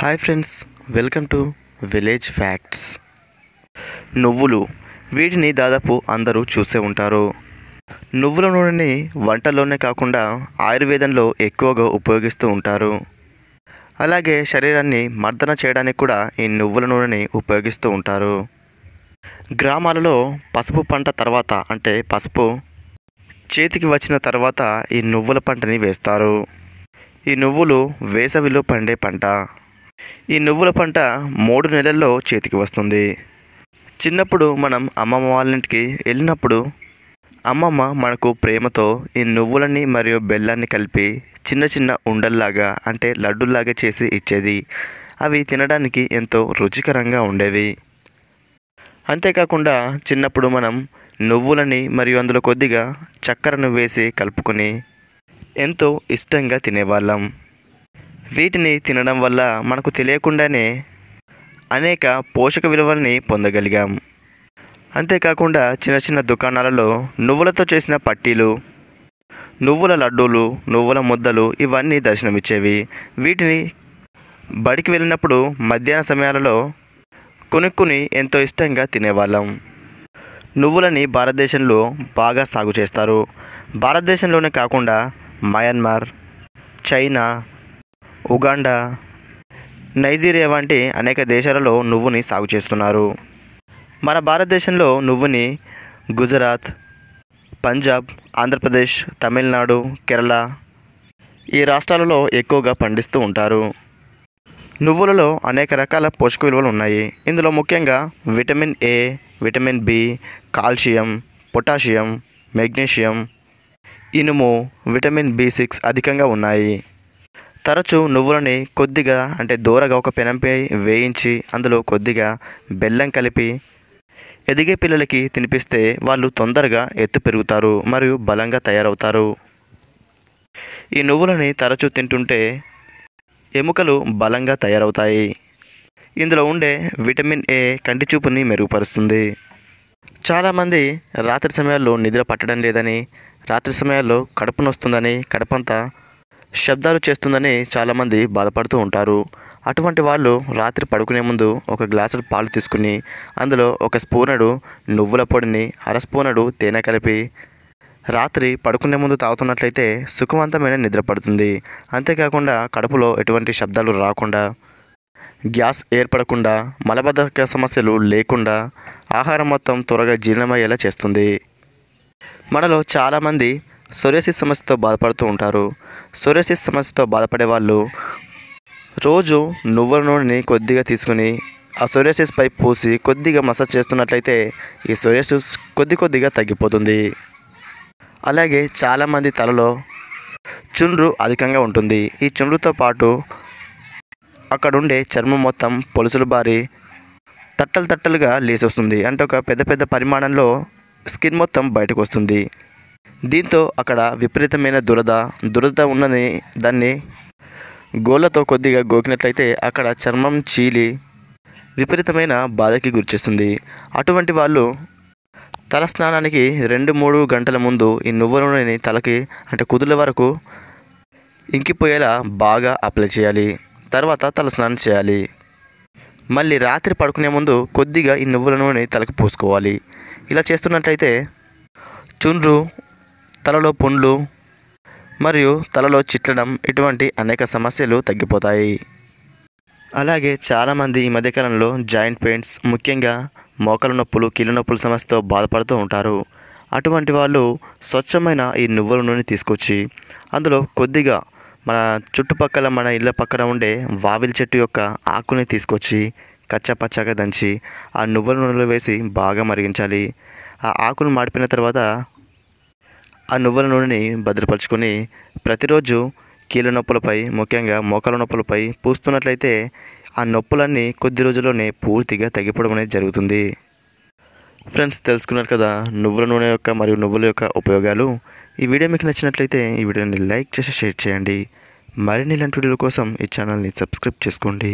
Hi friends welcome to village facts. నువ్వులు వీటిని దాదాపు అందరూ చూసే ఉంటారు. నువ్వుల నూనెని వంటల్లోనే కాకుండా ఆయుర్వేదంలో ఎక్కువగా ఉపయోగిస్తూ ఉంటారు. అలాగే శరీరాన్ని మర్దన చేయడానికి కూడా ఈ నువ్వుల నూనెని ఉపయోగిస్తూ ఉంటారు. గ్రామాలలో పసుపు పంట తర్వాత అంటే పసుపు చేతికి వచ్చిన తర్వాత ఈ నువ్వుల పంటని వేస్తారు. ఈ నువ్వులు వేసవిలో పండే పంట. ఈ నువ్వుల పంట మూడు నెలల్లో చేతికి వస్తుంది. చిన్నప్పుడు మనం అమ్మమ్మ వాళ్ళ ఇంటికి వెళ్ళినప్పుడు అమ్మమ్మ మనకు ప్రేమతో ఈ నువ్వులని మరియు బెల్లాన్ని కలిపి చిన్న చిన్న ఉండల్లాగా అంటే లడ్డుల్లాగా చేసి ఇచ్చేది. అవి తినడానికి ఎంతో రుచికరంగా ఉండేవి. అంతేకాకుండా చిన్నప్పుడు మనం నువ్వులని మరియు అందులో కొద్దిగా చక్కెరను వేసి కలుపుకొని ఎంతో ఇష్టంగా తినేవాళ్ళం. వీటిని తినడం వల్ల మనకు తెలియకుండానే అనేక పోషక విలువల్ని పొందగలిగాం. అంతేకాకుండా చిన్న చిన్న దుకాణాలలో నువ్వులతో చేసిన పట్టీలు నువ్వుల లడ్డూలు నువ్వుల ముద్దలు ఇవన్నీ దర్శనమిచ్చేవి. వీటిని బడికి వెళ్ళినప్పుడు మధ్యాహ్న సమయాలలో కొనుక్కుని ఎంతో ఇష్టంగా తినేవాళ్ళం. నువ్వులని భారతదేశంలో బాగా సాగు చేస్తారు. భారతదేశంలోనే కాకుండా మయన్మార్ చైనా ఉగాండా. నైజీరియా వంటి అనేక దేశాలలో నువ్వుని సాగు చేస్తున్నారు. మన భారతదేశంలో నువ్వుని గుజరాత్ పంజాబ్ ఆంధ్రప్రదేశ్ తమిళనాడు కేరళ ఈ రాష్ట్రాలలో ఎక్కువగా పండిస్తూ ఉంటారు. నువ్వులలో అనేక రకాల పోషక విలువలు ఉన్నాయి. ఇందులో ముఖ్యంగా vitamin A vitamin B calcium potassium magnesium ఇనుము విటమిన్ బి సిక్స్ అధికంగా ఉన్నాయి. తరచూ నువ్వులని కొద్దిగా అంటే దూరగా ఒక పెనంపై వేయించి అందులో కొద్దిగా బెల్లం కలిపి ఎదిగే పిల్లలకి తినిపిస్తే వాళ్ళు తొందరగా ఎత్తు పెరుగుతారు మరియు బలంగా తయారవుతారు. ఈ నువ్వులని తరచూ తింటుంటే ఎముకలు బలంగా తయారవుతాయి. ఇందులో ఉండే విటమిన్ ఏ కంటి చూపుని మెరుగుపరుస్తుంది. చాలామంది రాత్రి సమయాల్లో నిద్ర పట్టడం లేదని రాత్రి సమయాల్లో కడుపు నొస్తుందని కడుపంతా శబ్దాలు చేస్తుందని చాలామంది బాధపడుతూ ఉంటారు. అటువంటి వాళ్ళు రాత్రి పడుకునే ముందు ఒక గ్లాసుడు పాలు తీసుకుని అందులో ఒక స్పూనడు నువ్వుల పొడిని అర స్పూనడు తేనె కలిపి రాత్రి పడుకునే ముందు తాగుతున్నట్లయితే సుఖవంతమైన నిద్ర పడుతుంది. అంతేకాకుండా కడుపులో ఎటువంటి శబ్దాలు రాకుండా గ్యాస్ ఏర్పడకుండా మలబద్ధక సమస్యలు లేకుండా ఆహారం మొత్తం త్వరగా జీర్ణమయ్యేలా చేస్తుంది. మనలో చాలామంది సొరేసిస్ సమస్యతో బాధపడుతూ ఉంటారు. సొరేసిస్ సమస్యతో బాధపడే వాళ్ళు రోజు నువ్వుల నూనెని కొద్దిగా తీసుకుని ఆ సొరేసిస్ పై పూసి కొద్దిగా మసాజ్ చేస్తున్నట్లయితే ఈ సొరేసిస్ కొద్ది కొద్దిగా తగ్గిపోతుంది. అలాగే చాలామంది తలలో చుండ్రు అధికంగా ఉంటుంది. ఈ చుండ్రుతో పాటు అక్కడుండే చర్మం మొత్తం పొలుసులు బారి తట్టలు తట్టలుగా లేసి వస్తుంది అంటే ఒక పెద్ద పెద్ద పరిమాణంలో స్కిన్ మొత్తం బయటకు వస్తుంది. దీంతో అక్కడ విపరీతమైన దురద దురద ఉన్నది దాన్ని గోళ్ళతో కొద్దిగా గోకినట్లయితే అక్కడ చర్మం చీలి విపరీతమైన బాధకి గురిచేస్తుంది అటువంటి వాళ్ళు తల స్నానానికి రెండు మూడు గంటల ముందు ఈ నువ్వుల నూనెని తలకి అంటే కుదుల వరకు ఇంకిపోయేలా బాగా అప్లై చేయాలి. తర్వాత తల స్నానం చేయాలి. మళ్ళీ రాత్రి పడుకునే ముందు కొద్దిగా ఈ నువ్వుల నూనె తలకు పూసుకోవాలి. ఇలా చేస్తున్నట్లయితే చుండ్రు తలలో పుండ్లు మరియు తలలో చిట్లడం ఇటువంటి అనేక సమస్యలు తగ్గిపోతాయి. అలాగే చాలామంది ఈ మధ్యకాలంలో జాయింట్ పెయిన్స్ ముఖ్యంగా మోకాల నొప్పులు కీళ్ళ నొప్పుల సమస్యతో బాధపడుతూ ఉంటారు. అటువంటి వాళ్ళు స్వచ్ఛమైన ఈ నువ్వుల నూనె తీసుకొచ్చి అందులో కొద్దిగా మన చుట్టుపక్కల మన ఇళ్ళ పక్కన ఉండే వావిలి చెట్టు యొక్క ఆకుని తీసుకొచ్చి కచ్చపచ్చగా దంచి ఆ నువ్వుల నూనెలో వేసి బాగా మరిగించాలి. ఆ ఆకును మాడిపోయిన తర్వాత ఆ నువ్వుల నూనెని భద్రపరుచుకొని ప్రతిరోజు కీళ్ళ నొప్పులపై ముఖ్యంగా మోకాల నొప్పులపై పూస్తున్నట్లయితే ఆ నొప్పులన్నీ కొద్ది రోజుల్లోనే పూర్తిగా తగ్గిపోవడం అనేది జరుగుతుంది. ఫ్రెండ్స్ తెలుసుకున్నారు కదా నువ్వుల నూనె యొక్క మరియు నువ్వుల యొక్క ఉపయోగాలు. ఈ వీడియో మీకు నచ్చినట్లయితే ఈ వీడియోని లైక్ చేసి షేర్ చేయండి. మరిన్ని ఇలాంటి వీడియోల కోసం ఈ ఛానల్ని సబ్స్క్రైబ్ చేసుకోండి.